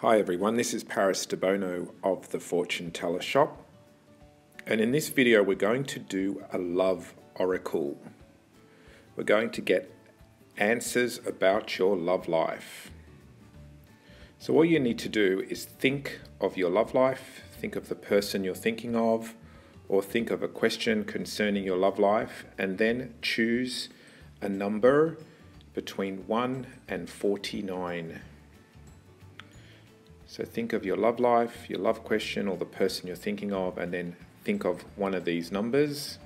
Hi everyone, this is Paris Debono of the Fortune Teller Shop. And in this video, we're going to do a love oracle. We're going to get answers about your love life. So, all you need to do is think of your love life, think of the person you're thinking of, or think of a question concerning your love life, and then choose a number between 1 and 49. So think of your love life, your love question, or the person you're thinking of, and then think of one of these numbers,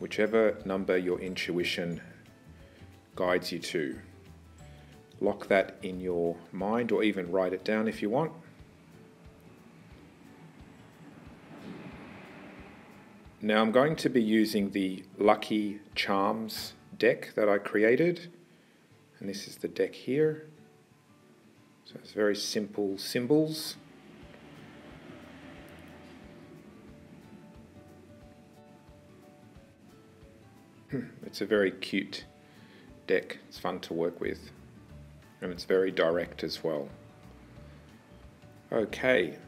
whichever number your intuition guides you to. Lock that in your mind, or even write it down if you want. Now I'm going to be using the Lucky Charms deck that I created, and this is the deck here. So it's very simple symbols. Hmm, it's a very cute deck. It's fun to work with. And it's very direct as well. Okay,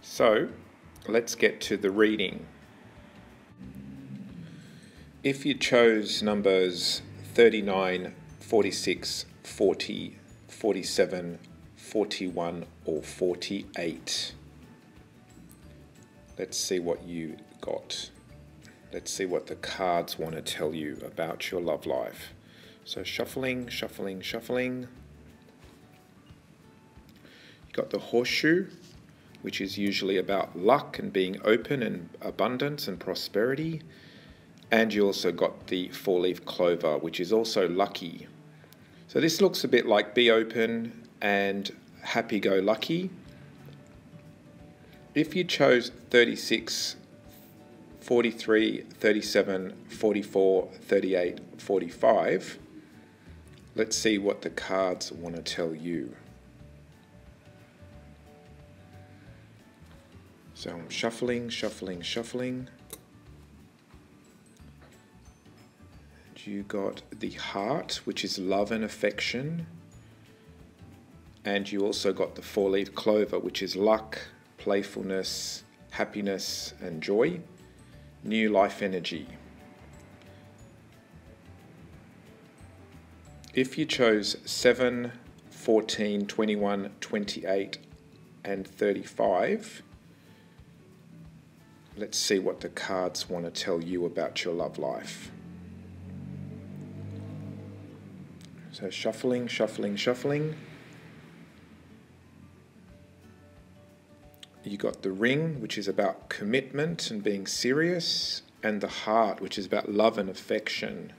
so let's get to the reading. If you chose numbers 39, 46, 40, 47, 41, or 48. Let's see what you got. Let's see what the cards want to tell you about your love life. So shuffling, shuffling, shuffling. You got the horseshoe, which is usually about luck and being open and abundance and prosperity. And you also got the four-leaf clover, which is also lucky. So this looks a bit like Be Open and Happy Go Lucky. If you chose 36, 43, 37, 44, 38, 45, let's see what the cards want to tell you. So I'm shuffling, shuffling, shuffling. You got the heart, which is love and affection. And you also got the four leaf clover, which is luck, playfulness, happiness, and joy. New life energy. If you chose 7, 14, 21, 28, and 35, let's see what the cards want to tell you about your love life. So shuffling, shuffling, shuffling. You got the ring, which is about commitment and being serious, and the heart, which is about love and affection.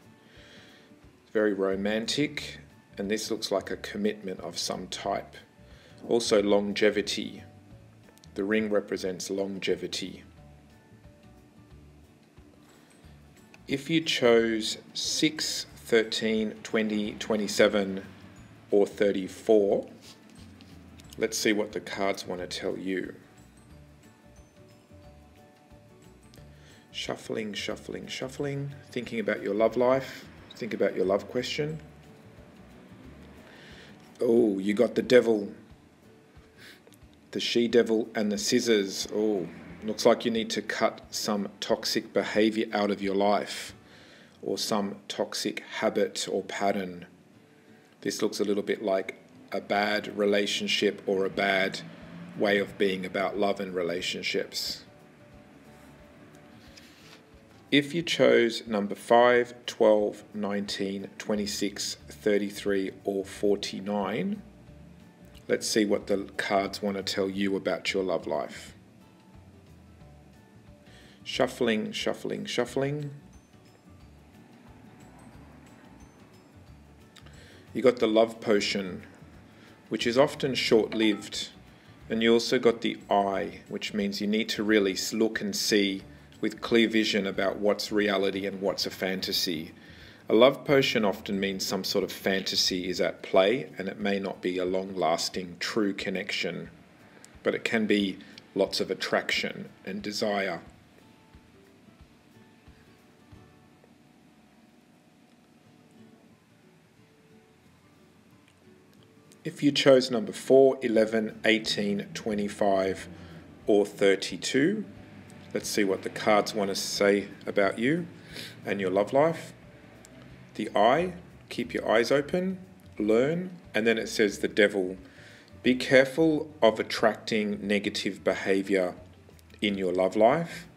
Very romantic, and this looks like a commitment of some type. Also, longevity. The ring represents longevity. If you chose six 13, 20, 27, or 34. Let's see what the cards want to tell you. Shuffling, shuffling, shuffling, thinking about your love life, think about your love question. Oh, you got the devil, the she devil, and the scissors. Oh, looks like you need to cut some toxic behavior out of your life or some toxic habit or pattern. This looks a little bit like a bad relationship or a bad way of being about love and relationships. If you chose number 5, 12, 19, 26, 33, or 49, let's see what the cards want to tell you about your love life. Shuffling, shuffling, shuffling. You got the love potion, which is often short lived. And you also got the eye, which means you need to really look and see with clear vision about what's reality and what's a fantasy. A love potion often means some sort of fantasy is at play, and it may not be a long lasting, true connection, but it can be lots of attraction and desire. If you chose number 4, 11, 18, 25, or 32, let's see what the cards want to say about you and your love life. The eye, keep your eyes open, learn, and then it says the devil. Be careful of attracting negative behavior in your love life.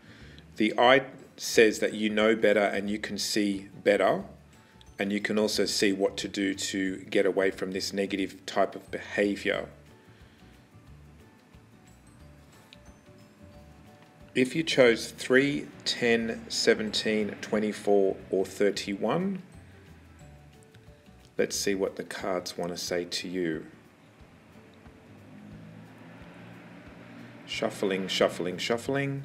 The eye says that you know better and you can see better, and you can also see what to do to get away from this negative type of behavior. If you chose 3, 10, 17, 24, or 31, let's see what the cards want to say to you. Shuffling, shuffling, shuffling.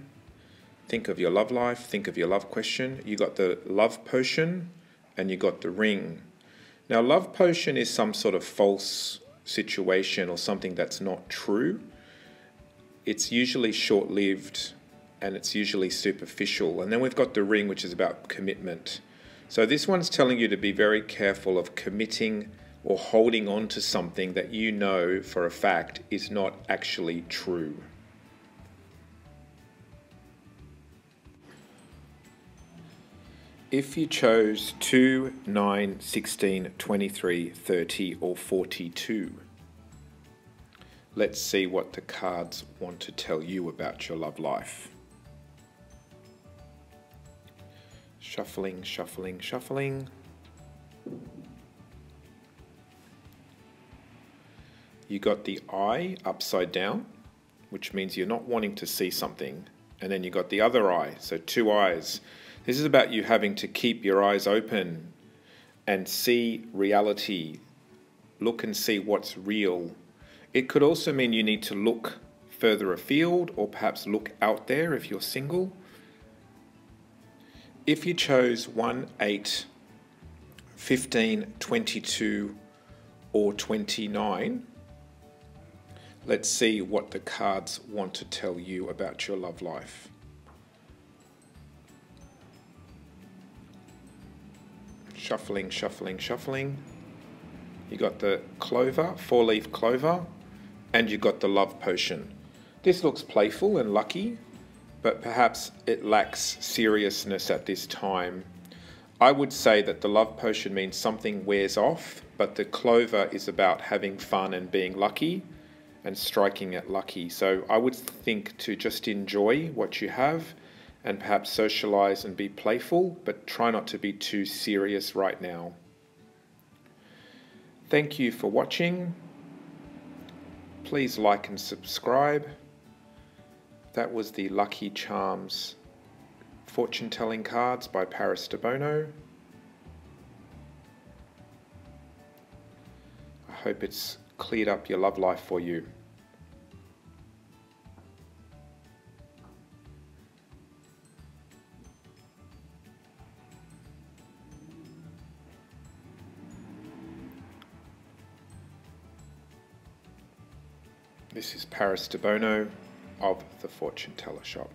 Think of your love life, think of your love question. You got the love potion and you got the ring. Now, love potion is some sort of false situation or something that's not true. It's usually short lived and it's usually superficial. And then we've got the ring, which is about commitment. So this one's telling you to be very careful of committing or holding on to something that you know for a fact is not actually true. If you chose 2, 9, 16, 23, 30, or 42, let's see what the cards want to tell you about your love life. Shuffling, shuffling, shuffling. You got the eye upside down, which means you're not wanting to see something. And then you got the other eye, so two eyes. This is about you having to keep your eyes open and see reality, look and see what's real. It could also mean you need to look further afield or perhaps look out there if you're single if you chose 1, 8, 15, 22, or 29, let's see what the cards want to tell you about your love life. Shuffling, shuffling, shuffling. You got the clover, four leaf clover, and you got the love potion. This looks playful and lucky, but perhaps it lacks seriousness at this time. I would say that the love potion means something wears off, but the clover is about having fun and being lucky and striking it lucky. So I would think to just enjoy what you have and perhaps socialize and be playful, but try not to be too serious right now. Thank you for watching. Please like and subscribe. That was the Lucky Charms fortune telling cards by Paris Debono. I hope it's cleared up your love life for you. This is Paris Debono of the Fortune Teller Shop.